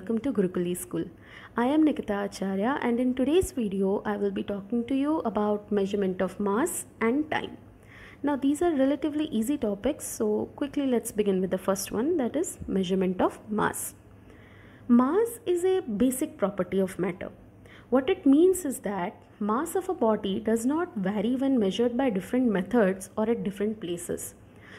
welcome to Gurukul E-School. I am Nikita Acharya and in today's video I will be talking to you about measurement of mass and time. Now these are relatively easy topics so quickly let's begin with the first one that is measurement of mass. Mass is a basic property of matter. What it means is that mass of a body does not vary when measured by different methods or at different places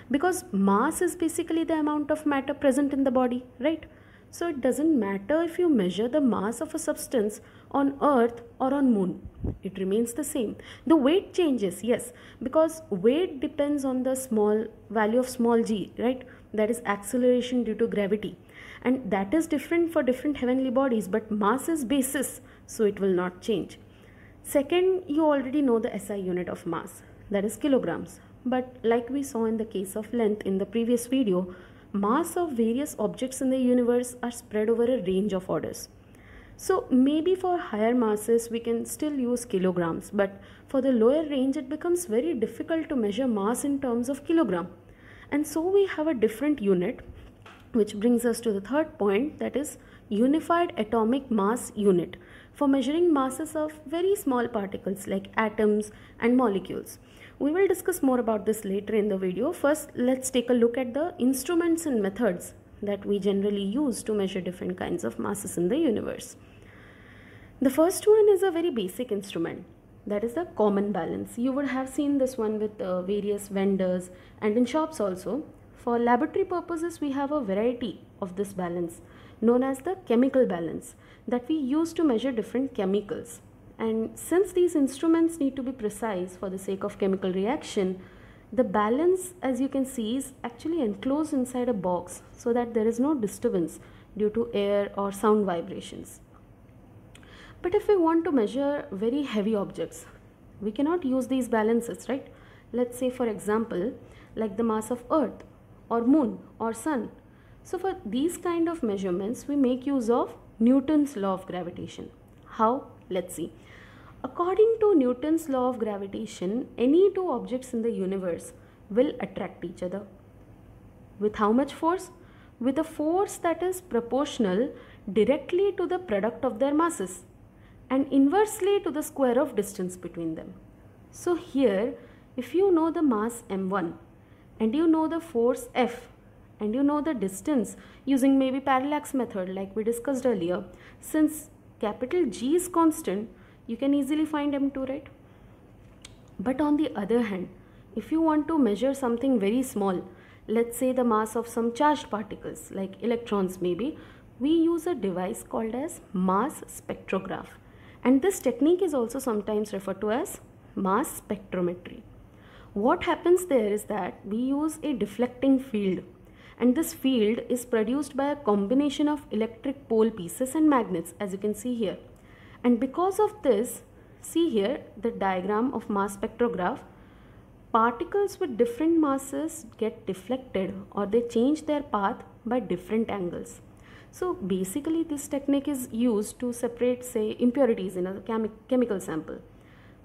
because mass is basically the amount of matter present in the body right so it doesn't matter if you measure the mass of a substance on earth or on moon. It remains the same. The weight changes yes because weight depends on the small value of small g right? That is acceleration due to gravity. And that is different for different heavenly bodies but mass is basis so it will not change. Second you already know the SI unit of mass that is kilograms. But like we saw in the case of length in the previous video, mass of various objects in the universe are spread over a range of orders. So maybe for higher masses we can still use kilograms, but for the lower range it becomes very difficult to measure mass in terms of kilogram. And so we have a different unit which brings us to the third point that is unified atomic mass unit for measuring masses of very small particles like atoms and molecules. We will discuss more about this later in the video. First, let's take a look at the instruments and methods that we generally use to measure different kinds of masses in the universe. The first one is a very basic instrument that is the common balance. You would have seen this one with uh, various vendors and in shops also. For laboratory purposes, we have a variety of this balance known as the chemical balance that we use to measure different chemicals. And since these instruments need to be precise for the sake of chemical reaction, the balance as you can see is actually enclosed inside a box so that there is no disturbance due to air or sound vibrations. But if we want to measure very heavy objects, we cannot use these balances, right? Let's say for example, like the mass of earth or moon or sun. So for these kind of measurements, we make use of Newton's law of gravitation. How? Let's see. According to Newton's law of gravitation, any two objects in the universe will attract each other. With how much force? With a force that is proportional directly to the product of their masses and inversely to the square of distance between them. So here, if you know the mass m1 and you know the force F and you know the distance using maybe parallax method like we discussed earlier, since capital G is constant, you can easily find M2, right? But on the other hand, if you want to measure something very small, let's say the mass of some charged particles like electrons maybe, we use a device called as mass spectrograph. And this technique is also sometimes referred to as mass spectrometry. What happens there is that we use a deflecting field and this field is produced by a combination of electric pole pieces and magnets as you can see here. And because of this, see here the diagram of mass spectrograph, particles with different masses get deflected or they change their path by different angles. So basically this technique is used to separate say impurities in a chemi chemical sample.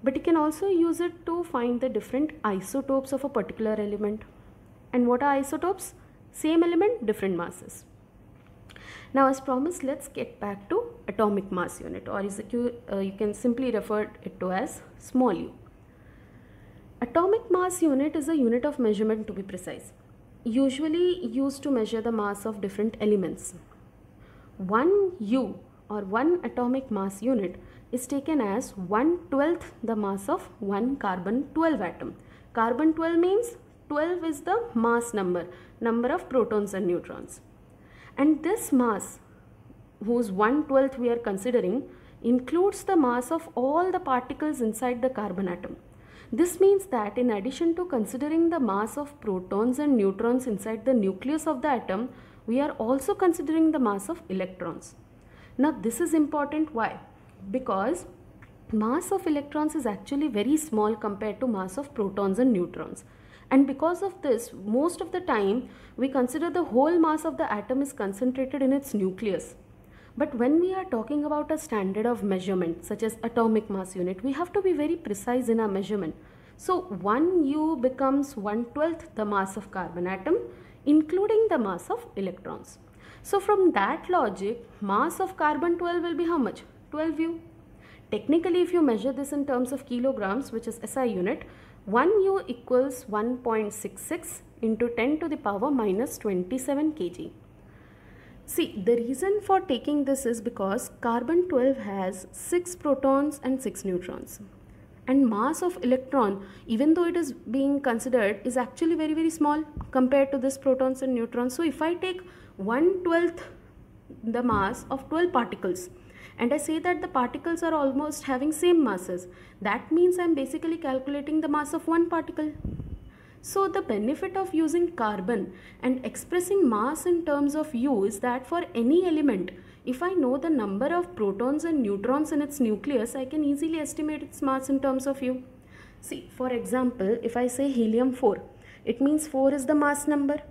But you can also use it to find the different isotopes of a particular element. And what are isotopes? Same element, different masses. Now as promised, let's get back to atomic mass unit or is it you, uh, you can simply refer it to as small u. Atomic mass unit is a unit of measurement to be precise, usually used to measure the mass of different elements. 1 U or 1 atomic mass unit is taken as 1 12th the mass of 1 carbon 12 atom. Carbon 12 means 12 is the mass number, number of protons and neutrons. And this mass, whose 1 12th we are considering, includes the mass of all the particles inside the carbon atom. This means that in addition to considering the mass of protons and neutrons inside the nucleus of the atom, we are also considering the mass of electrons. Now this is important why? Because mass of electrons is actually very small compared to mass of protons and neutrons. And because of this, most of the time, we consider the whole mass of the atom is concentrated in its nucleus. But when we are talking about a standard of measurement, such as atomic mass unit, we have to be very precise in our measurement. So 1 U becomes 1 12th the mass of carbon atom, including the mass of electrons. So from that logic, mass of carbon 12 will be how much? 12 U. Technically, if you measure this in terms of kilograms, which is SI unit, 1 U equals 1.66 into 10 to the power minus 27 kg. See, the reason for taking this is because carbon 12 has 6 protons and 6 neutrons. And mass of electron, even though it is being considered, is actually very, very small compared to this protons and neutrons. So if I take 1 12th the mass of 12 particles, and I say that the particles are almost having same masses, that means I'm basically calculating the mass of one particle. So the benefit of using carbon and expressing mass in terms of U is that for any element, if I know the number of protons and neutrons in its nucleus, I can easily estimate its mass in terms of U. See, for example, if I say helium 4, it means 4 is the mass number.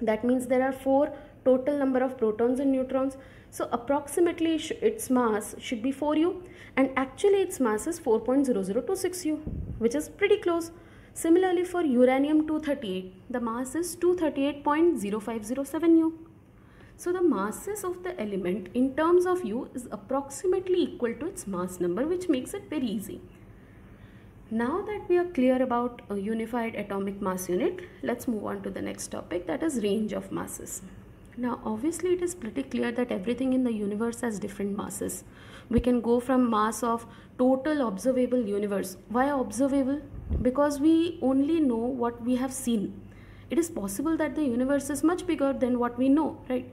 That means there are 4 total number of protons and neutrons. So approximately its mass should be 4U and actually its mass is 4.0026U which is pretty close. Similarly for uranium-238, the mass is 238.0507 U. So the masses of the element in terms of U is approximately equal to its mass number which makes it very easy. Now that we are clear about a unified atomic mass unit, let's move on to the next topic that is range of masses. Now obviously it is pretty clear that everything in the universe has different masses. We can go from mass of total observable universe. Why observable? because we only know what we have seen. It is possible that the universe is much bigger than what we know, right?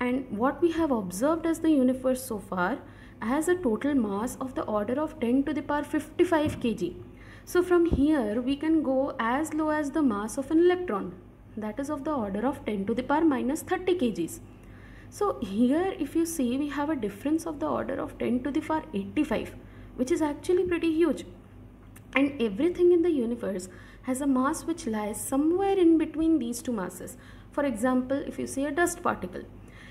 And what we have observed as the universe so far has a total mass of the order of 10 to the power 55 kg. So from here we can go as low as the mass of an electron that is of the order of 10 to the power minus 30 kgs. So here if you see we have a difference of the order of 10 to the power 85 which is actually pretty huge and everything in the universe has a mass which lies somewhere in between these two masses. For example, if you see a dust particle,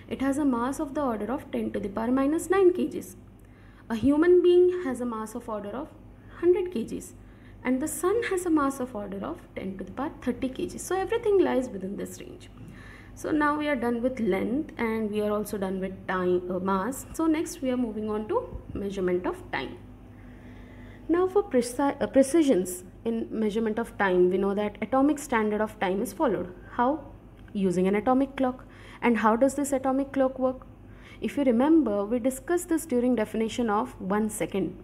it has a mass of the order of 10 to the power minus 9 kgs. A human being has a mass of order of 100 kgs and the sun has a mass of order of 10 to the power 30 kg So everything lies within this range. So now we are done with length and we are also done with time uh, mass. So next we are moving on to measurement of time. Now for uh, precisions in measurement of time, we know that atomic standard of time is followed. How? Using an atomic clock. And how does this atomic clock work? If you remember, we discussed this during definition of 1 second.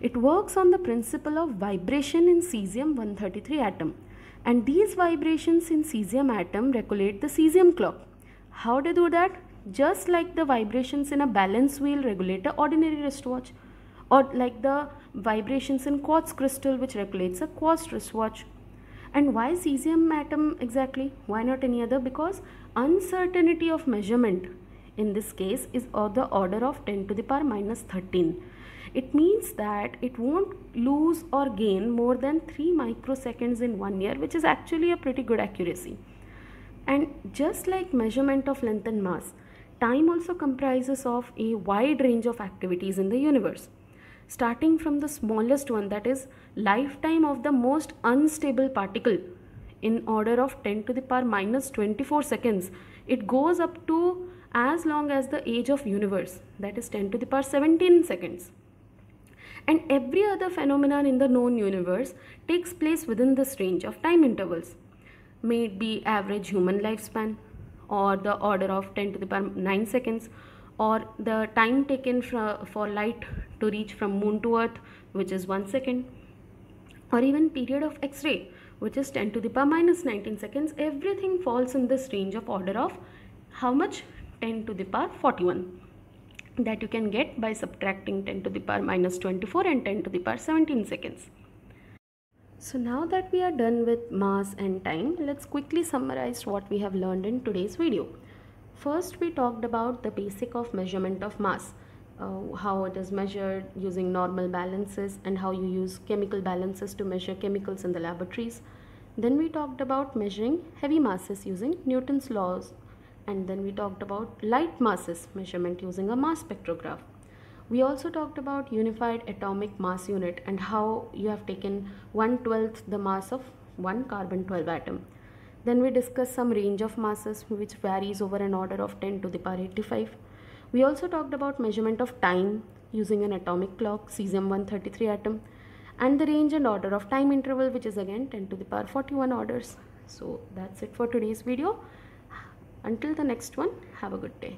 It works on the principle of vibration in cesium-133 atom. And these vibrations in cesium atom regulate the cesium clock. How they do that? Just like the vibrations in a balance wheel regulate a ordinary wristwatch or like the vibrations in quartz crystal which regulates a quartz wristwatch. And why cesium atom exactly? Why not any other? Because uncertainty of measurement in this case is of the order of 10 to the power minus 13. It means that it won't lose or gain more than 3 microseconds in one year which is actually a pretty good accuracy. And just like measurement of length and mass, time also comprises of a wide range of activities in the universe starting from the smallest one that is lifetime of the most unstable particle in order of 10 to the power minus 24 seconds it goes up to as long as the age of universe that is 10 to the power 17 seconds and every other phenomenon in the known universe takes place within this range of time intervals. May it be average human lifespan or the order of 10 to the power 9 seconds or the time taken for light to reach from moon to earth which is 1 second or even period of x-ray which is 10 to the power minus 19 seconds. Everything falls in this range of order of how much? 10 to the power 41 that you can get by subtracting 10 to the power minus 24 and 10 to the power 17 seconds so now that we are done with mass and time let's quickly summarize what we have learned in today's video First, we talked about the basic of measurement of mass, uh, how it is measured using normal balances and how you use chemical balances to measure chemicals in the laboratories. Then we talked about measuring heavy masses using Newton's laws and then we talked about light masses measurement using a mass spectrograph. We also talked about unified atomic mass unit and how you have taken 1 12th the mass of one carbon 12 atom. Then we discussed some range of masses which varies over an order of 10 to the power 85. We also talked about measurement of time using an atomic clock, cesium-133 atom and the range and order of time interval which is again 10 to the power 41 orders. So that's it for today's video. Until the next one, have a good day.